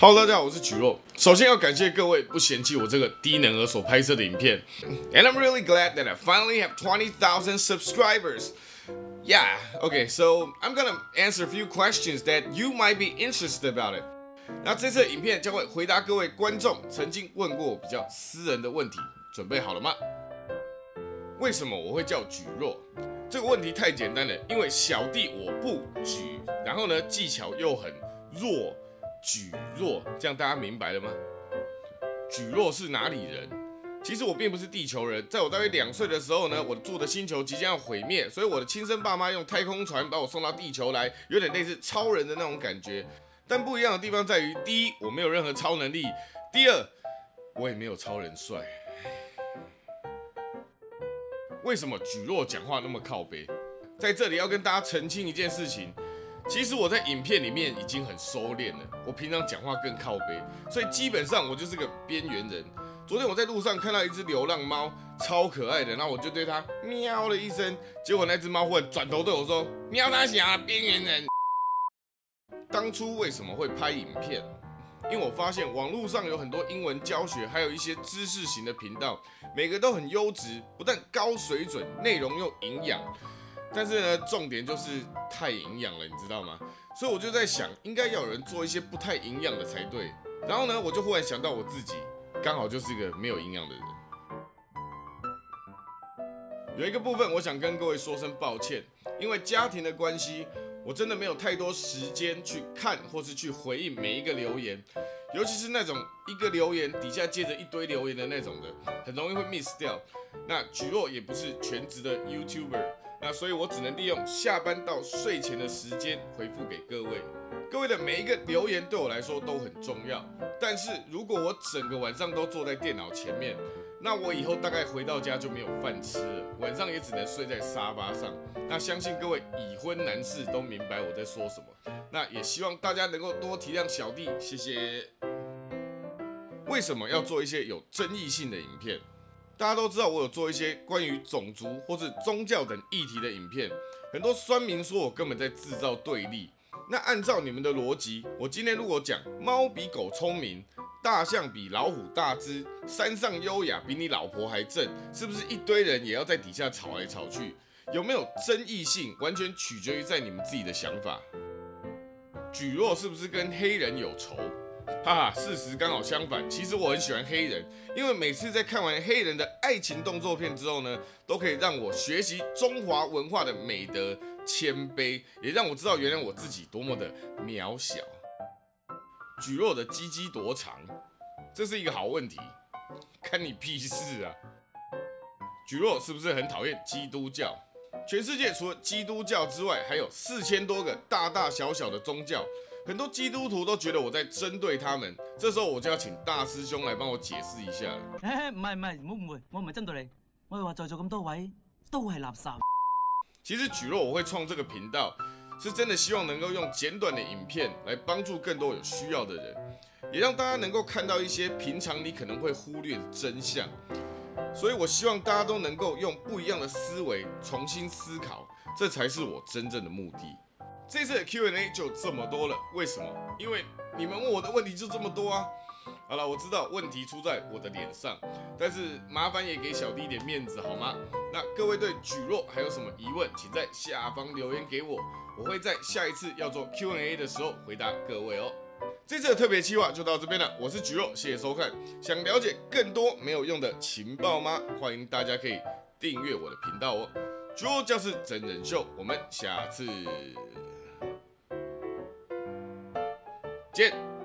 Hello，大家好，我是曲若。首先要感谢各位不嫌弃我这个低能儿所拍摄的影片。And I'm really glad that I finally have 20,000 subscribers. Yeah, okay, so I'm gonna answer a few questions that you might be interested about it. 那这次影片将会回答各位观众曾经问过我比较私人的问题，准备好了吗？为什么我会叫举弱？这个问题太简单了，因为小弟我不举，然后呢技巧又很弱。举弱，这样大家明白了吗？举弱是哪里人？其实我并不是地球人，在我大约两岁的时候呢，我住的星球即将要毁灭，所以我的亲生爸妈用太空船把我送到地球来，有点类似超人的那种感觉。但不一样的地方在于，第一，我没有任何超能力；第二，我也没有超人帅。为什么举弱讲话那么靠背？在这里要跟大家澄清一件事情。其实我在影片里面已经很收敛了，我平常讲话更靠背，所以基本上我就是个边缘人。昨天我在路上看到一只流浪猫，超可爱的，那我就对它喵了一声，结果那只猫忽然转头对我说：“喵大侠，边缘人。”当初为什么会拍影片？因为我发现网络上有很多英文教学，还有一些知识型的频道，每个都很优质，不但高水准，内容又营养。但是呢，重点就是太营养了，你知道吗？所以我就在想，应该要有人做一些不太营养的才对。然后呢，我就忽然想到我自己，刚好就是一个没有营养的人。有一个部分，我想跟各位说声抱歉，因为家庭的关系，我真的没有太多时间去看或是去回应每一个留言，尤其是那种一个留言底下接着一堆留言的那种的，很容易会 miss 掉。那举若也不是全职的 YouTuber。那所以，我只能利用下班到睡前的时间回复给各位。各位的每一个留言对我来说都很重要。但是如果我整个晚上都坐在电脑前面，那我以后大概回到家就没有饭吃了，晚上也只能睡在沙发上。那相信各位已婚男士都明白我在说什么。那也希望大家能够多体谅小弟，谢谢。为什么要做一些有争议性的影片？大家都知道我有做一些关于种族或是宗教等议题的影片，很多酸民说我根本在制造对立。那按照你们的逻辑，我今天如果讲猫比狗聪明，大象比老虎大只，山上优雅比你老婆还正，是不是一堆人也要在底下吵来吵去？有没有争议性，完全取决于在你们自己的想法。举若是不是跟黑人有仇？哈哈，事实刚好相反。其实我很喜欢黑人，因为每次在看完黑人的爱情动作片之后呢，都可以让我学习中华文化的美德、谦卑，也让我知道原来我自己多么的渺小。举弱的鸡鸡多长？这是一个好问题，看你屁事啊！举弱是不是很讨厌基督教？全世界除了基督教之外，还有四千多个大大小小的宗教。很多基督徒都觉得我在针对他们，这时候我就要请大师兄来帮我解释一下了。唔係唔係，唔好誤會，我唔係針對你，我係話在座咁多位都係垃圾。其实举若我会创这个频道，是真的希望能够用简短的影片来帮助更多有需要的人，也让大家能够看到一些平常你可能会忽略的真相。所以我希望大家都能够用不一样的思维重新思考，这才是我真正的目的。这次的 Q&A 就这么多了，为什么？因为你们问我的问题就这么多啊。好了，我知道问题出在我的脸上，但是麻烦也给小弟一点面子好吗？那各位对举弱还有什么疑问，请在下方留言给我，我会在下一次要做 Q&A 的时候回答各位哦。这次的特别计划就到这边了，我是橘肉，谢谢收看。想了解更多没有用的情报吗？欢迎大家可以订阅我的频道哦。橘肉教室真人秀，我们下次。见。